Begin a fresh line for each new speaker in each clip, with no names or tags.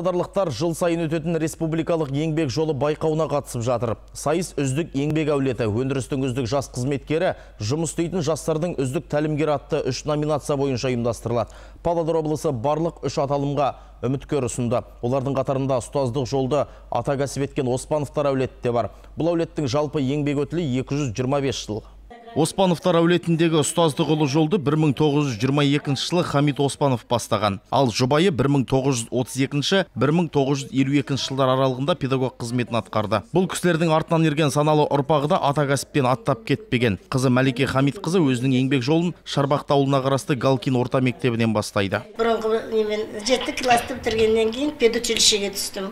Павлодарлықтар жыл сайын өтетін республикалық еңбек жолы байқауына қатысып жатыр. Сайыс үздік еңбек әулеті, өндірістің үздік жас қызметкері, жұмыс істейтін жастардың үздік тәлімгер атты үш номинация бойынша ұйымдастырылады. Павлодар облысы барлық үш аталымға үміткер ұсынды. Олардың қатарында ұстаздық жолды ата кәсіп еткен Оспановтар әулеті де бар. Бұл әулеттің жалпы еңбек өтілі 225 жыл. Оспановтар әулетіндегі ұстаздық ұлы жолды 1922 жылы Хамит Оспанов бастаған. Ал жұбайы 1932-1952 жылдар аралығында педагог қызметін атқарды. Бұл кісілердің артынан ерген саналы ұрпағы да ата кәсіппен аттап кетпеген. Қызы Мәлике Хамит қызы өзінің еңбек жолын Шарбақты ауылына қарасты Галкин орта мектебінен бастайды.
бұрынғы немен жеті классты бітіргеннен кейін педучилищеге түстім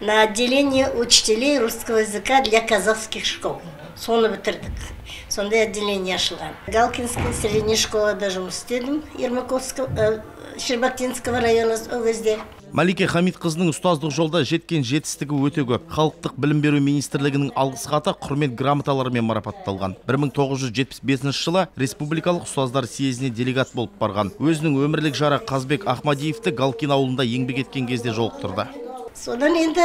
на отделение учителей русского языка для казахских школ соны бітірдік сондай отделение ашылған галкинский средняя школада жұмыс істедім ермаковского ә, щербактинского района ол кезде
Мәлике Хамит қызының ұстаздық жолда жеткен жетістігі өте көп. Халықтық білім беру министрлігінің алғыс хаты құрмет грамоталарымен марапатталған. 1975 жылы республикалық ұстаздар съезіне делегат болып барған. Өзінің өмірлік жары Қазбек Ахмадиевті Галкин ауылында еңбек еткен кезде жолықтырды.
Содан енді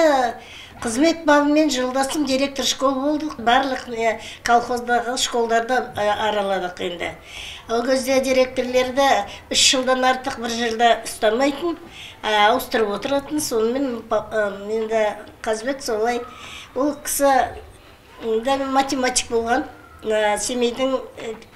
қызмет бабымен жолдасым директор школ болдық. Барлық колхоздағы школдарды араладық енді. Ол кезде директорлерді үш жылдан артық бір жерде ұстамайтын ауыстырып отыратын. Сонымен енді қазбек солай. Ол кісі математик болған семейдің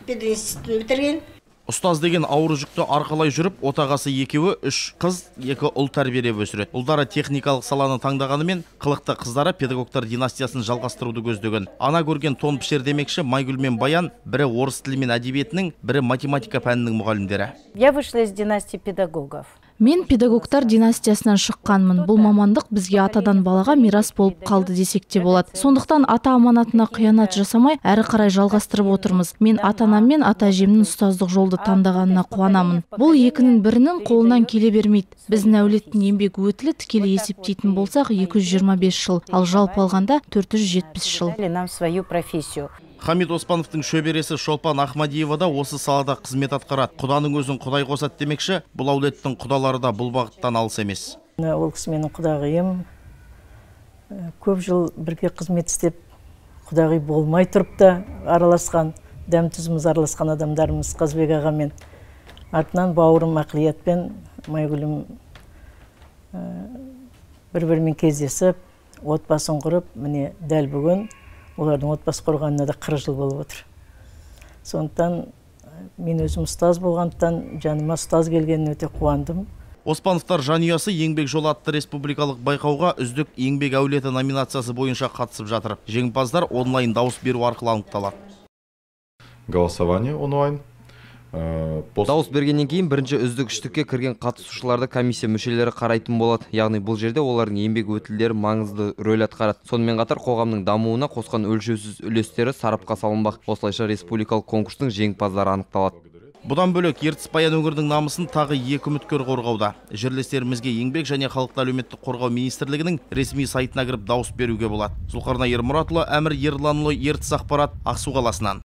пединститутын бітірген.
Ұстаз деген ауыр жүкті арқалай жүріп, отағасы екеуі үш қыз, екі ұл тәрбиелеп өсіреді. Ұлдары техникалық саланы таңдағанымен, қылықты қыздары педагогтар династиясын жалғастыруды көздеген. Ана көрген тон пішер демекші Майгүл мен Баян, бірі орыс тілі мен әдебиетінің, бірі математика пәнінің мұғалімдері.
Я вышла из династии педагогов.
Мен педагогтар династиясынан шыққанмын. Бұл мамандық бізге атадан балаға мирас болып қалды десек те болады. Сондықтан ата аманатына қиянат жасамай, әрі қарай жалғастырып отырмыз. Мен ата-анам мен ата әжемнің ұстаздық жолды таңдағанына қуанамын. Бұл екінің бірінің қолынан келе бермейді. Біздің әулеттің еңбек өтілі тікелей есептейтін болсақ 225 жыл, ал жалпы алғанда 470 жыл.
Свою профессию.
Хамит Оспановтың шөбересі Шолпан Ахмадиева да осы салада қызмет атқарады. Құданың өзін құдай қосады демекші, бұл әулеттің құдалары да бұл бағыттан алыс емес.
ол кісі менің құдағиым көп жыл бірге қызмет істеп құдағи болмай тұрып та араласқан дәм тұзымыз араласқан адамдарымыз қазбек ағамен артынан бауырым ақлият пен майгүлім бір бірімен кездесіп отбасын құрып міне дәл бүгін олардың отбасы құрғанына да қырық жыл болып отыр сондықтан мен өзім ұстаз болғандықтан жаныма ұстаз келгеніне өте қуандым
Оспановтар жанұясы еңбек жолы атты республикалық байқауға үздік еңбек әулеті номинациясы бойынша қатысып жатыр. Жеңімпаздар онлайн дауыс беру арқылы анықталады.
голосование онлайн. Э, пос-
дауыс бергеннен кейін бірінші үздік үштікке кірген қатысушыларды комиссия мүшелері қарайтын болады яғни бұл жерде олардың еңбек өтілдері маңызды рөл атқарады сонымен қатар қоғамның дамуына қосқан өлшеусіз үлестері сарапқа салынбақ осылайша республикалық конкурстың жеңімпаздары анықталады
Бұдан бөлек ертіс баян өңірдің намысын тағы екі үміткер қорғауда. Жерлестерімізге еңбек және халықты әлеуметтік қорғау министрлігінің ресми сайтына кіріп дауыс беруге болады. Зұлқарнайыр Мұратұлы, Әмір Ерланұлы, Ертіс ақпарат, Ақсу қаласынан.